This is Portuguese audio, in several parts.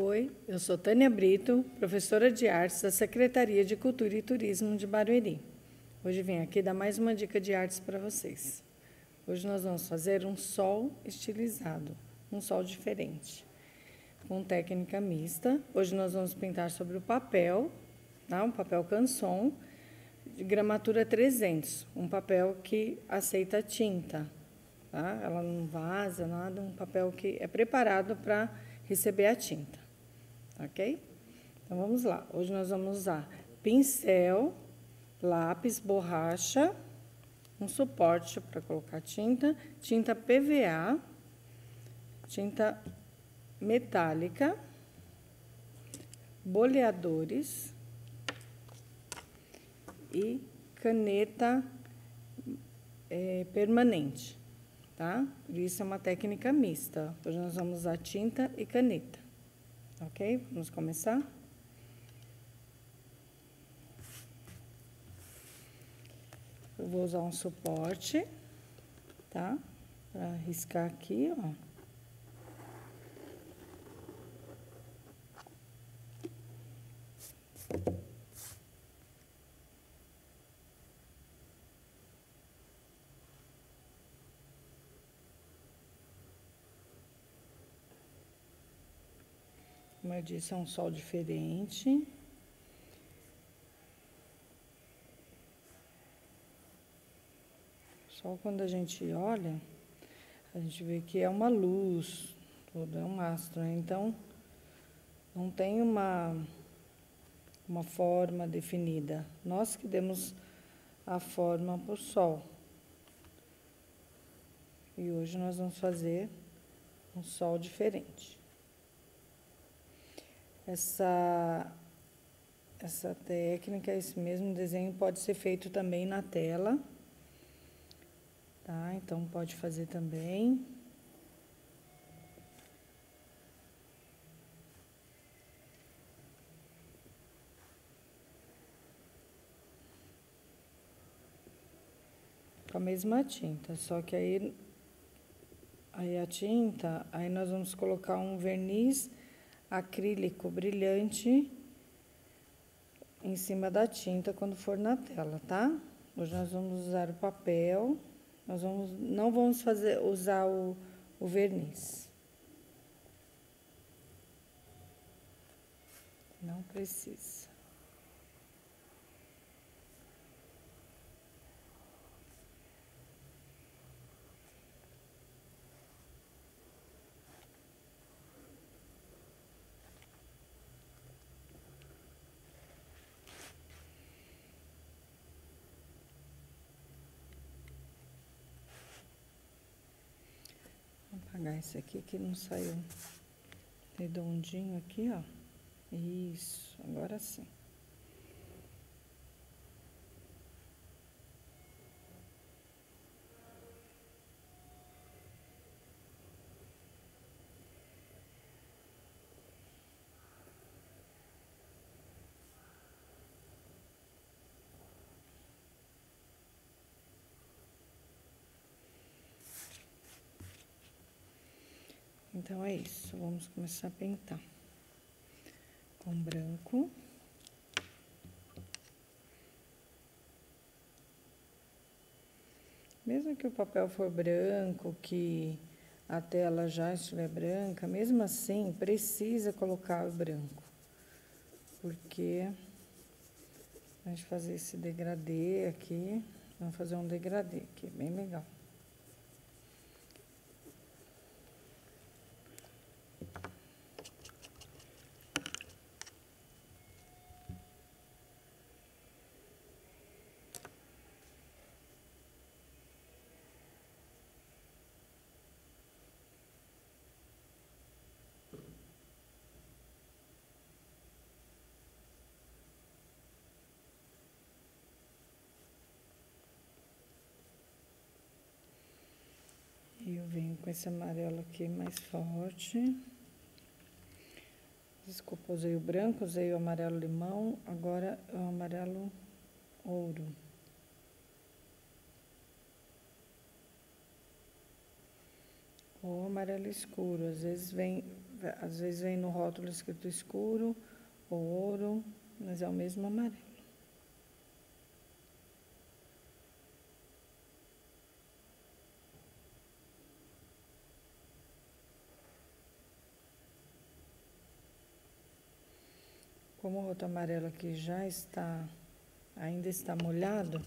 Oi, eu sou Tânia Brito, professora de artes da Secretaria de Cultura e Turismo de Barueri. Hoje vim aqui dar mais uma dica de artes para vocês. Hoje nós vamos fazer um sol estilizado, um sol diferente, com técnica mista. Hoje nós vamos pintar sobre o papel, tá? um papel canson, de gramatura 300, um papel que aceita tinta, tá? ela não vaza nada, um papel que é preparado para receber a tinta ok? Então vamos lá. Hoje nós vamos usar pincel, lápis, borracha, um suporte para colocar tinta, tinta PVA, tinta metálica, boleadores e caneta é, permanente, tá? Por isso é uma técnica mista. Hoje nós vamos usar tinta e caneta. Ok? Vamos começar? Eu vou usar um suporte, tá? Para riscar aqui, ó. Como eu disse, é um sol diferente. Só quando a gente olha, a gente vê que é uma luz, tudo é um astro, né? Então, não tem uma, uma forma definida. Nós que demos a forma para o sol. E hoje nós vamos fazer um sol diferente. Essa, essa técnica, esse mesmo desenho pode ser feito também na tela, tá? Então, pode fazer também. Com a mesma tinta, só que aí, aí a tinta, aí nós vamos colocar um verniz acrílico brilhante em cima da tinta quando for na tela, tá? Hoje nós vamos usar o papel, nós vamos, não vamos fazer, usar o, o verniz. Não precisa. Apagar esse aqui que não saiu redondinho aqui, ó. Isso, agora sim. Então, é isso. Vamos começar a pintar. Com branco. Mesmo que o papel for branco, que a tela já estiver branca, mesmo assim, precisa colocar o branco. Porque a gente fazer esse degradê aqui, vamos fazer um degradê aqui, bem legal. E eu venho com esse amarelo aqui mais forte. Desculpa, usei o branco, usei o amarelo limão, agora é o amarelo ouro. Ou amarelo escuro, às vezes vem, Às vezes vem no rótulo escrito escuro ou ouro, mas é o mesmo amarelo. Como o roto amarelo aqui já está, ainda está molhado,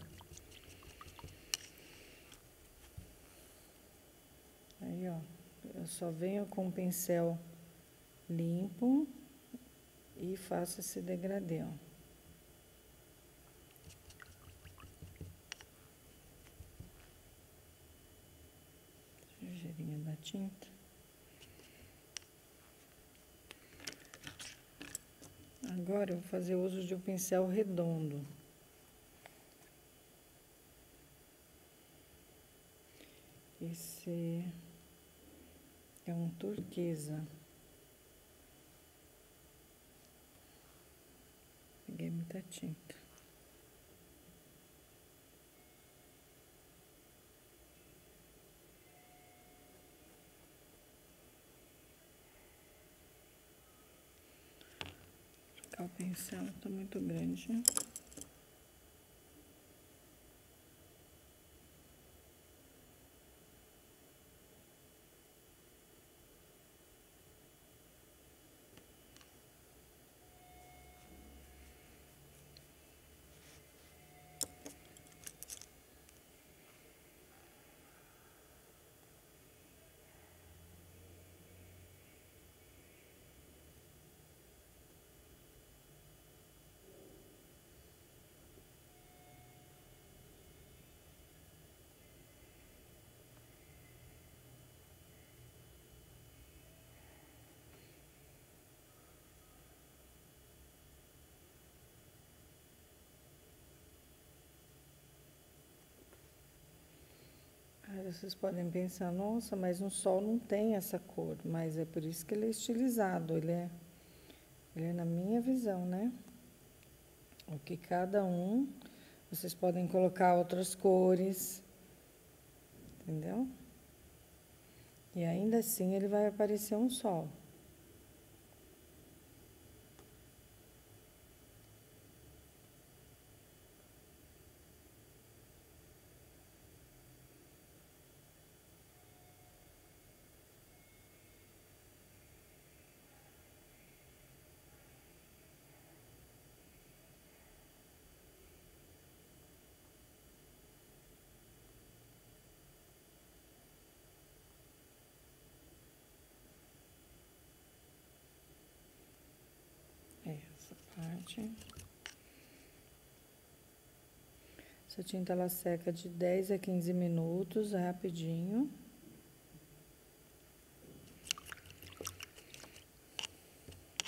aí ó, eu só venho com o pincel limpo e faço esse degradê, ó. Sujeirinha da tinta. Agora eu vou fazer uso de um pincel redondo. Esse é um turquesa. Peguei muita tinta. Trocar o pincel, tá muito grande. Aí vocês podem pensar, nossa, mas um sol não tem essa cor, mas é por isso que ele é estilizado, ele é, ele é na minha visão, né? O que cada um, vocês podem colocar outras cores, entendeu? E ainda assim ele vai aparecer um sol. Parte. Essa tinta ela seca de 10 a 15 minutos, é rapidinho.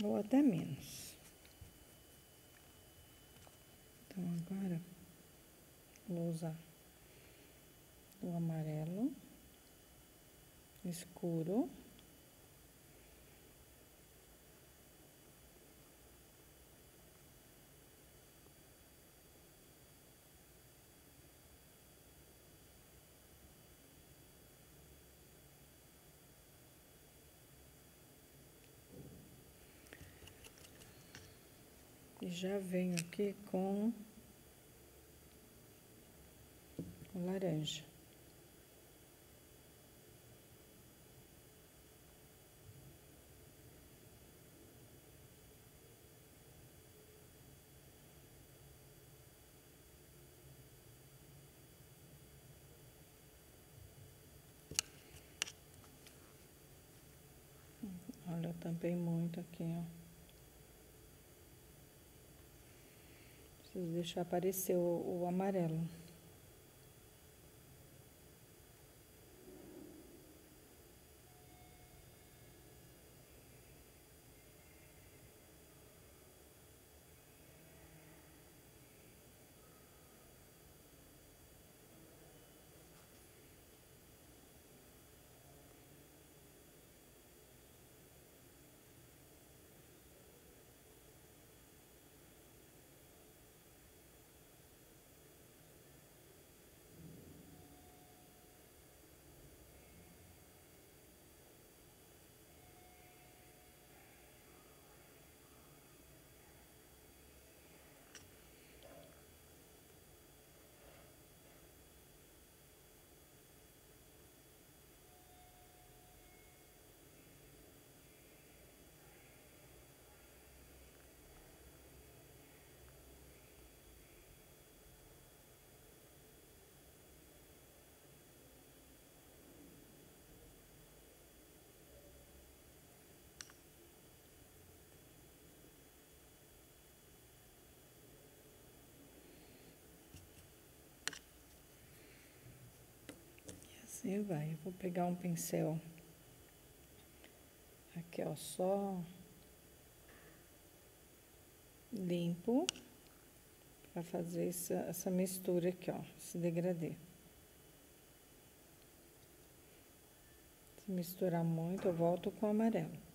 Ou até menos. Então agora vou usar o amarelo escuro. E já venho aqui com o laranja. Olha, tampei muito aqui, ó. Deixar aparecer o, o amarelo. Vai. Eu vou pegar um pincel aqui, ó, só limpo para fazer essa, essa mistura aqui, ó, esse degradê. Se misturar muito, eu volto com o amarelo.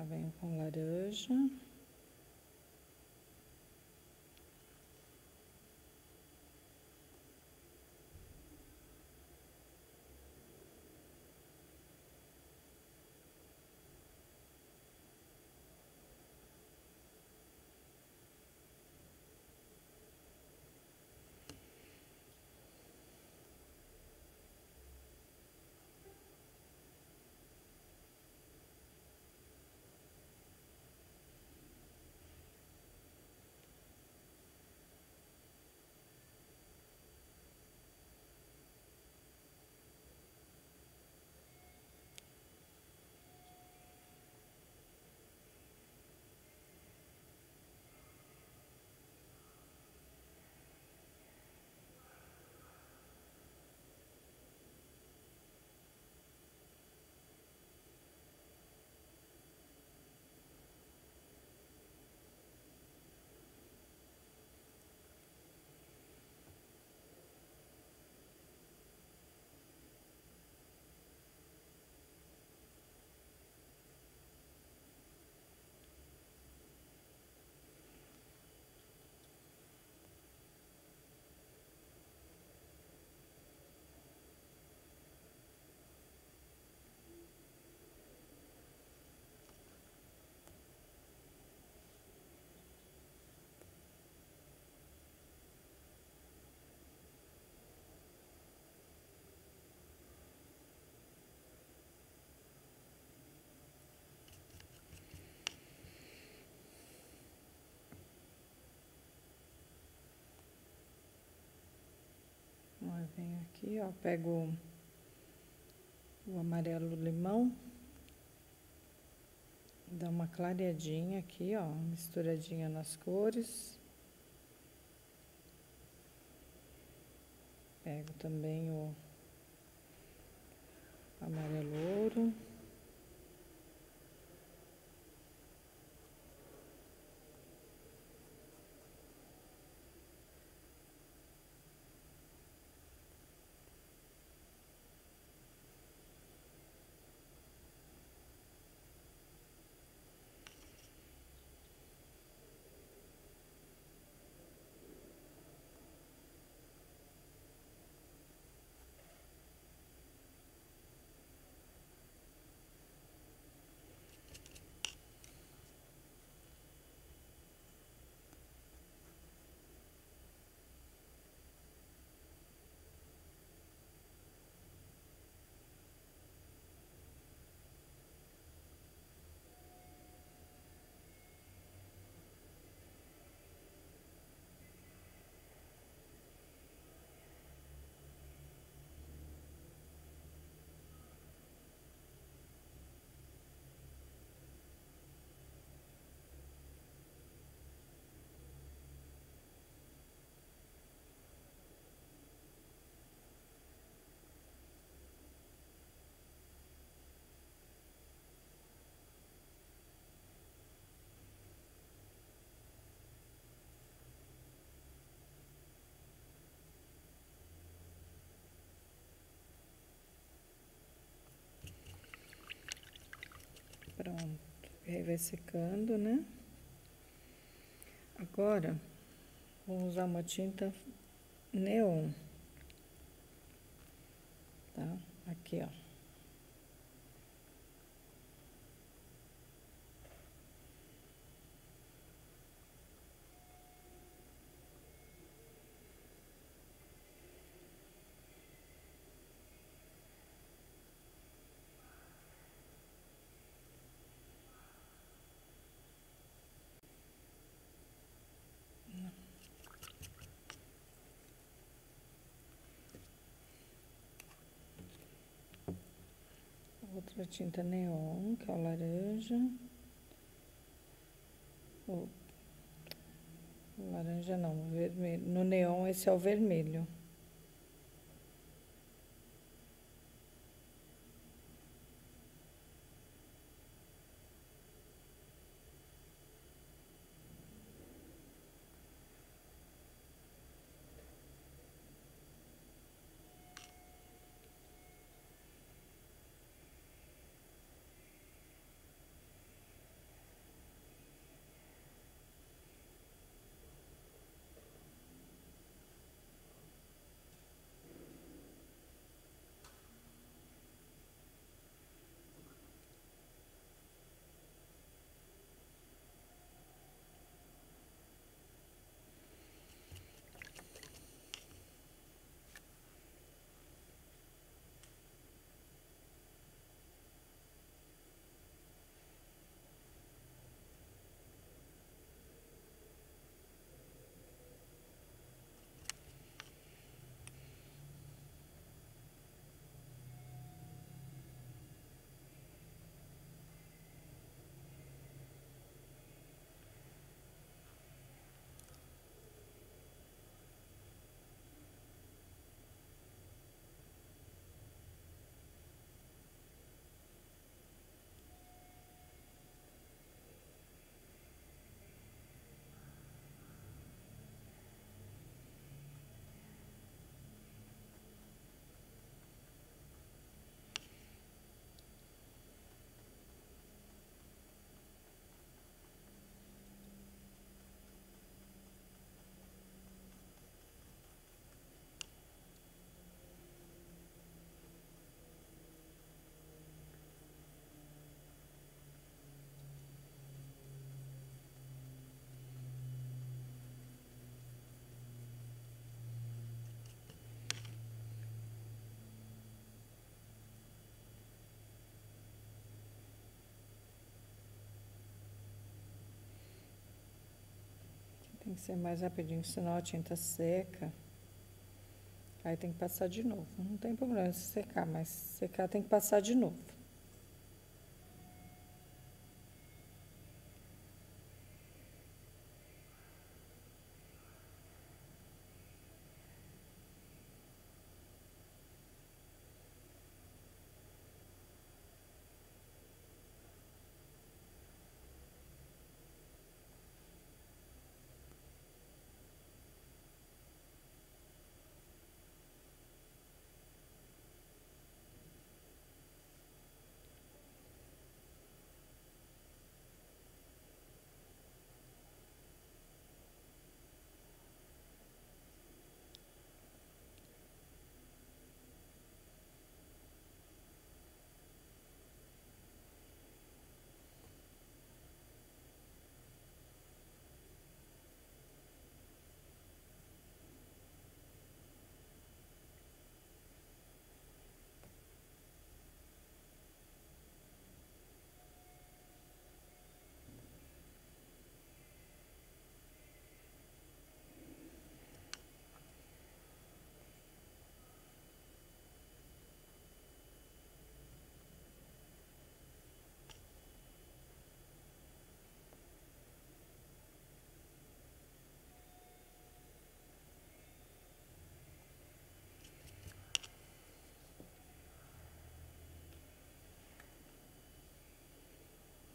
Já venho com laranja. Ó, venho aqui, ó, pego o amarelo limão, dá uma clareadinha aqui, ó, misturadinha nas cores. Pego também o amarelo ouro. Pronto, aí vai secando, né? Agora, vou usar uma tinta neon. Tá? Aqui, ó. Outra tinta neon, que é o laranja. O laranja não, vermelho. No neon esse é o vermelho. Ser mais rapidinho, senão a tinta seca. Aí tem que passar de novo. Não tem problema se secar, mas secar tem que passar de novo.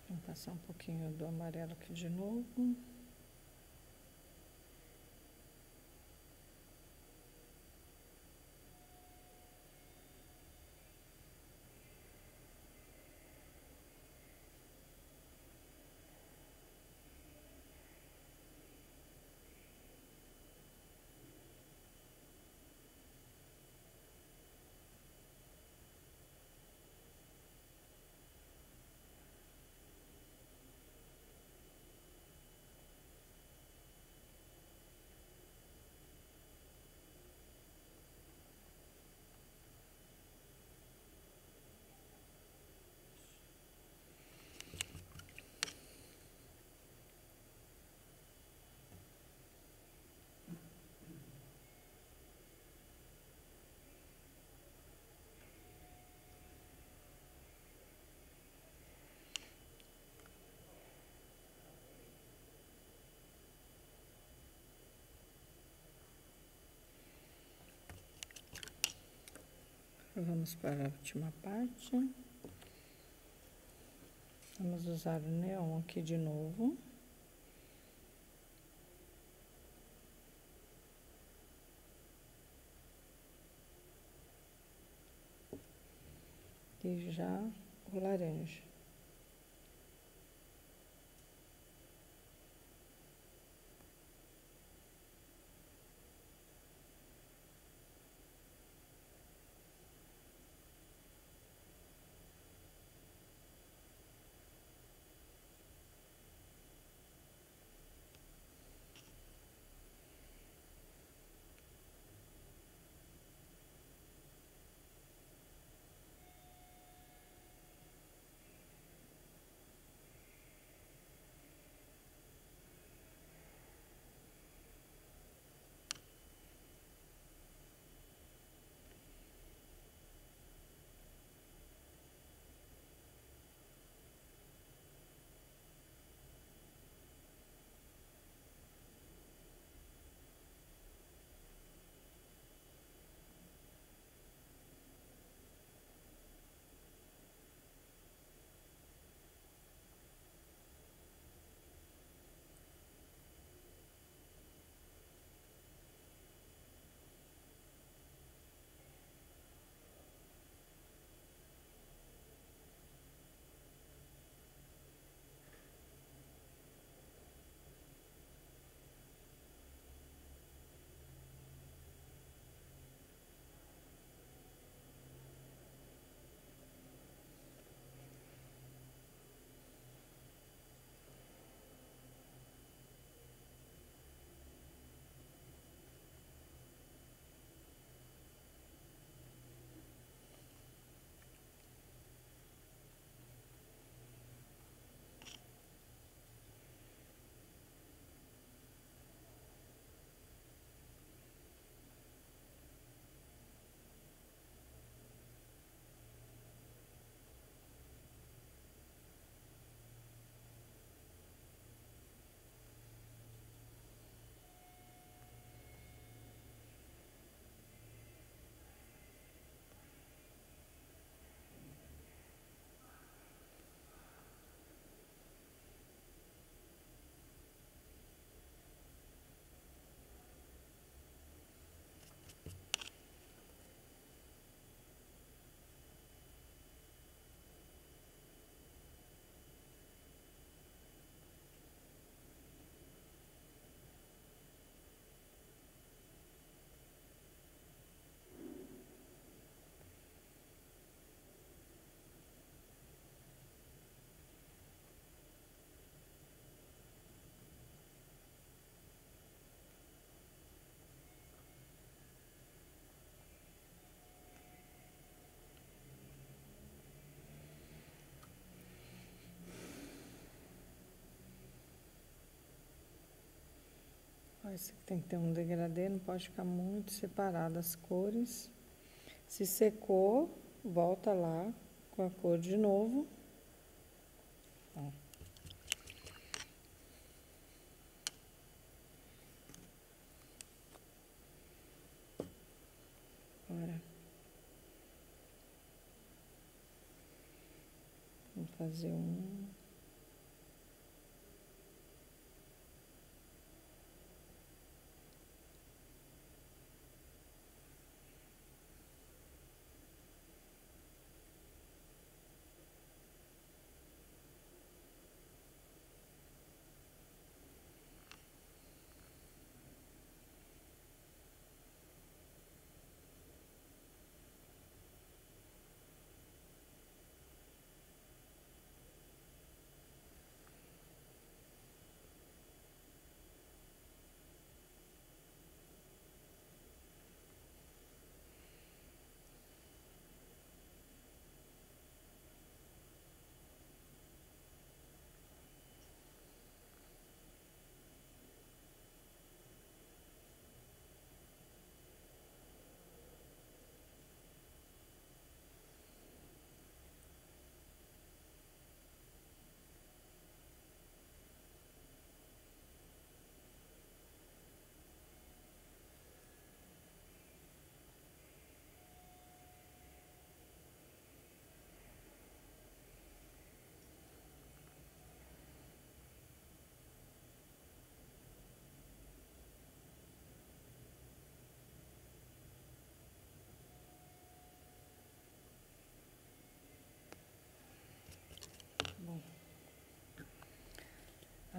Vou passar um pouquinho do amarelo aqui de novo. Vamos para a última parte. Vamos usar o neon aqui de novo. E já o laranja. Tem que ter um degradê, não pode ficar muito separado as cores. Se secou, volta lá com a cor de novo. Ó. Agora, vamos fazer um.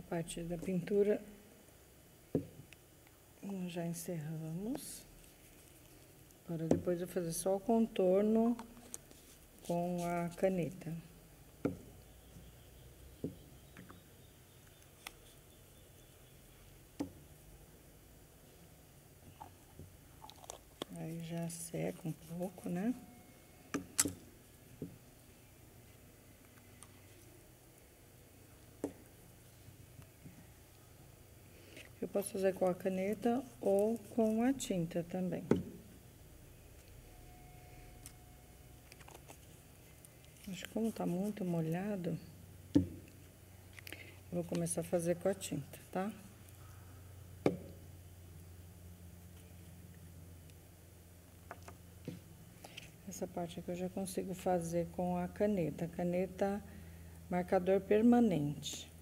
Parte da pintura nós já encerramos. Agora depois eu vou fazer só o contorno com a caneta. Aí já seca um pouco, né? Posso fazer com a caneta ou com a tinta também. Que como tá muito molhado, vou começar a fazer com a tinta, tá? Essa parte aqui eu já consigo fazer com a caneta, caneta marcador permanente.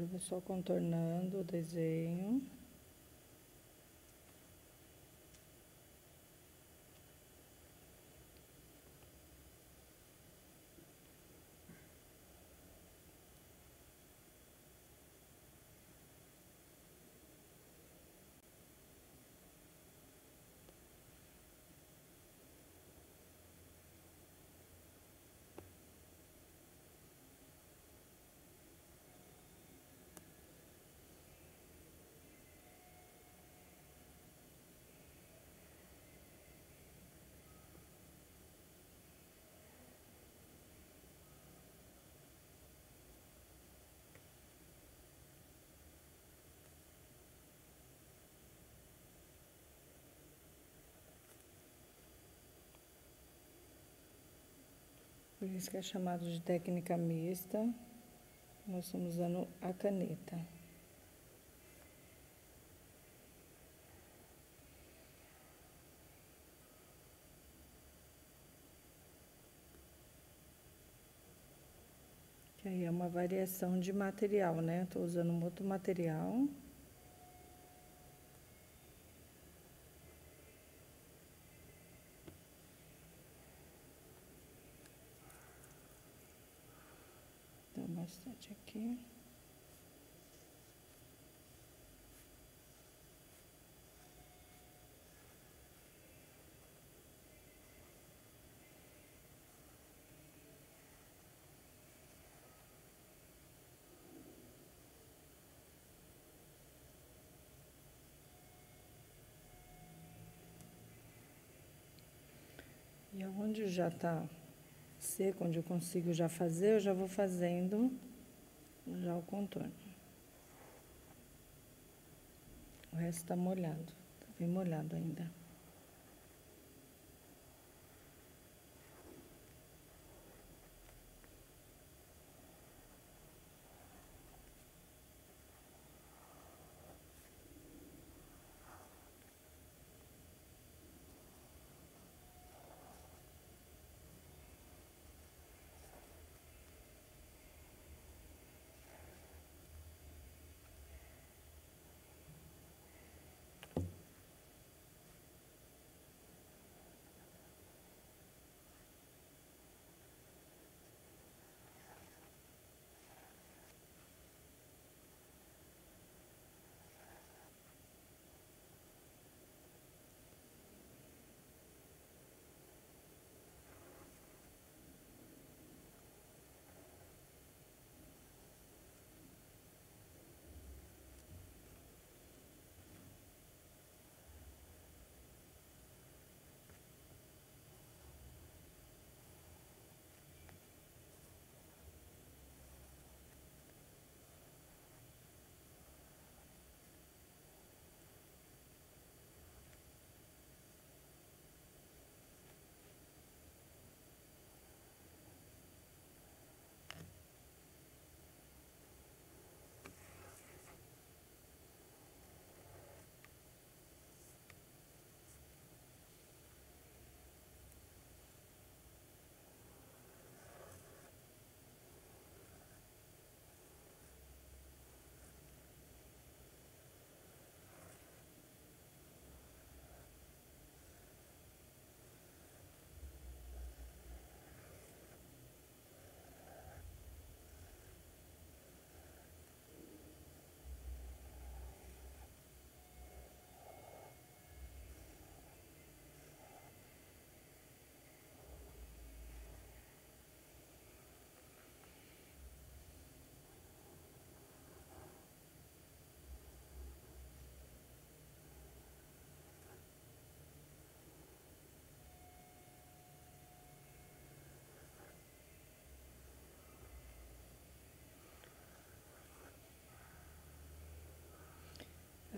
Agora vou só contornando o desenho. Por isso que é chamado de técnica mista. Nós estamos usando a caneta. Que aí é uma variação de material, né? Estou usando um outro material. Bastante aqui. E aonde já está seco, onde eu consigo já fazer, eu já vou fazendo já o contorno. O resto está molhado, está bem molhado ainda.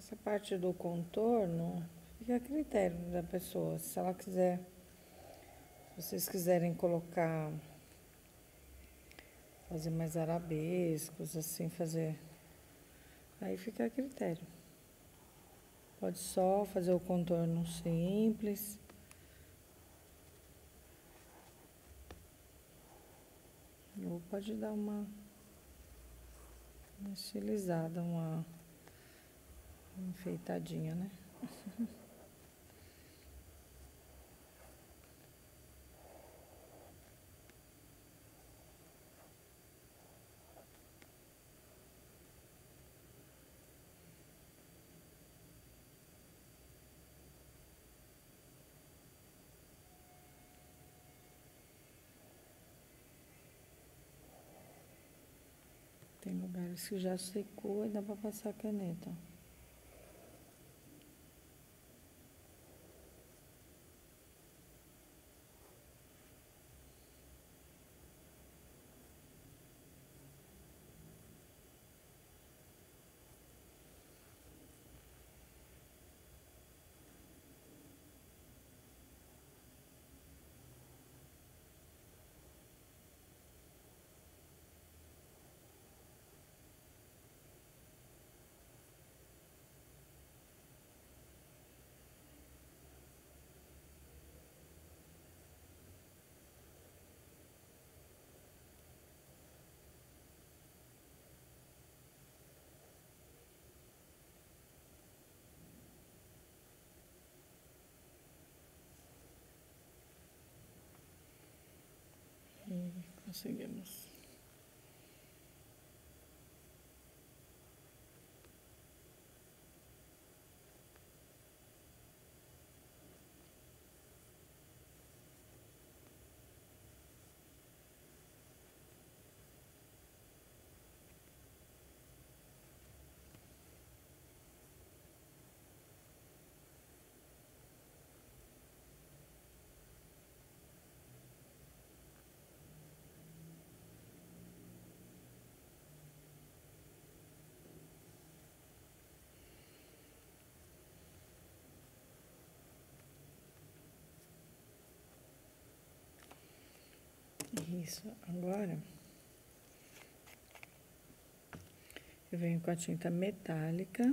Essa parte do contorno fica a critério da pessoa. Se ela quiser, se vocês quiserem colocar, fazer mais arabescos, assim, fazer. Aí fica a critério. Pode só fazer o contorno simples. Ou pode dar uma, estilizada, uma enfeitadinha, né? Tem lugares que já secou e dá para passar a caneta. Seguimos. Isso, agora eu venho com a tinta metálica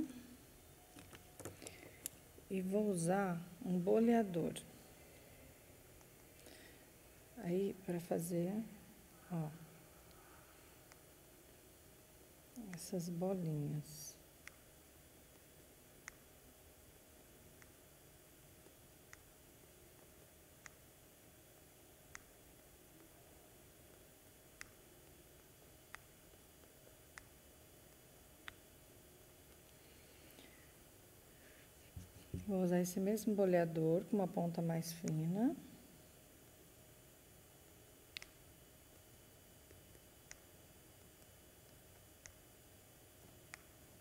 e vou usar um boleador. Aí, para fazer, ó, essas bolinhas. Vou usar esse mesmo boleador com uma ponta mais fina.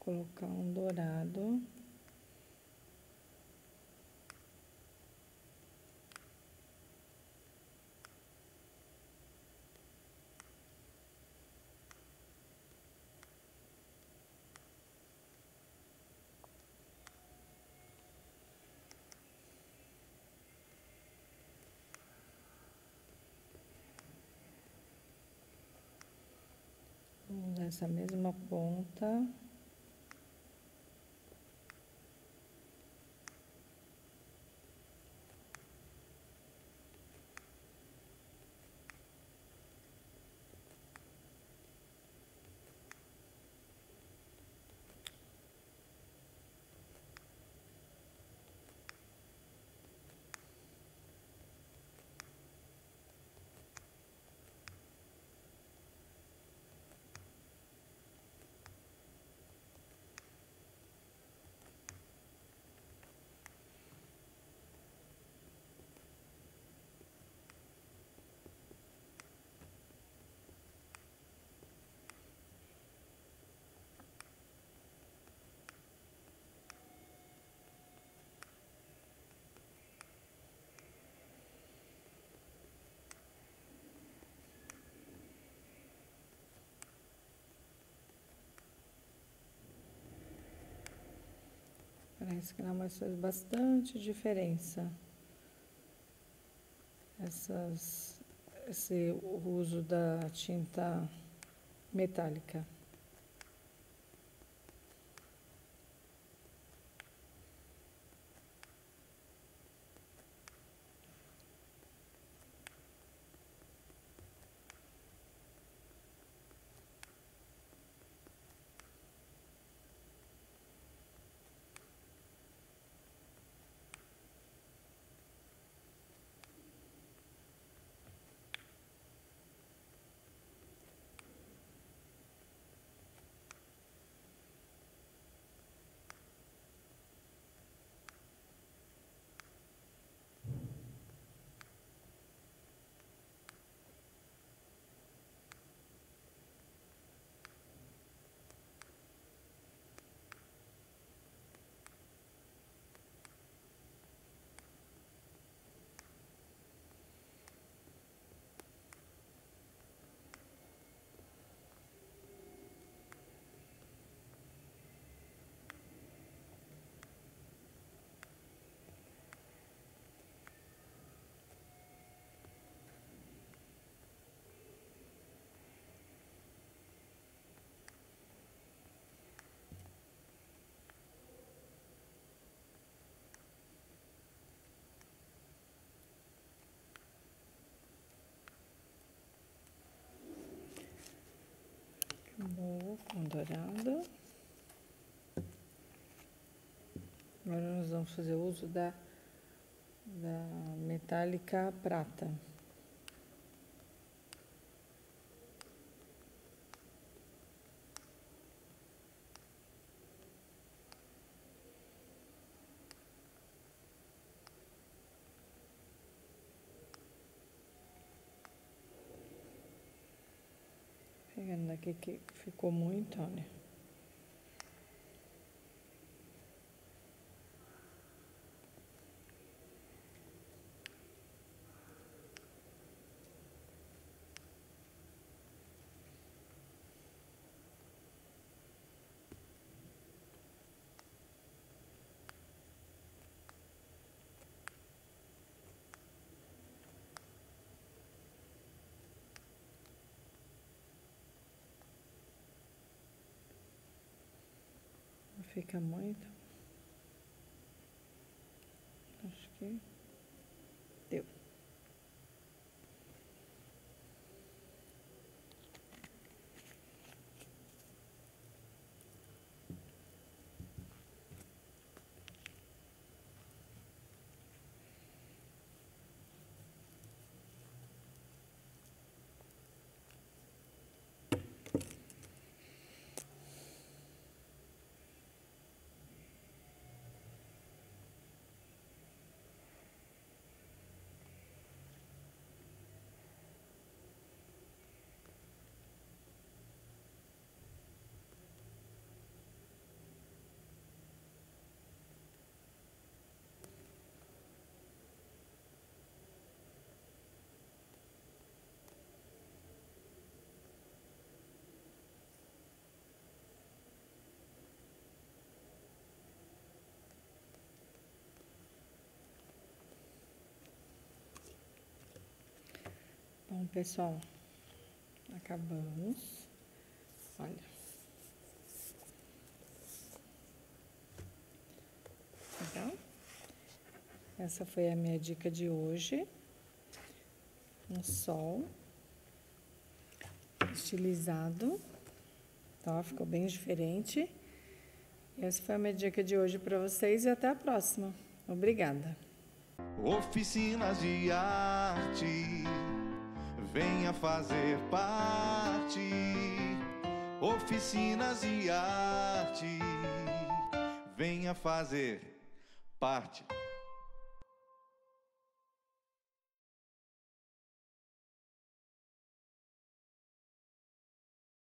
Colocar um dourado. Essa mesma ponta. Parece que não, mas faz bastante diferença. Essas, esse uso da tinta metálica. Com dourado. Agora nós vamos fazer uso da, da metálica prata. Pegando daqui que ficou muito, olha. Fica muito. Acho que pessoal, acabamos. Olha. Legal? Essa foi a minha dica de hoje. Um sol estilizado, tá? Ficou bem diferente. Essa foi a minha dica de hoje para vocês e até a próxima. Obrigada. Oficinas de arte, venha fazer parte. Oficinas de arte, venha fazer parte.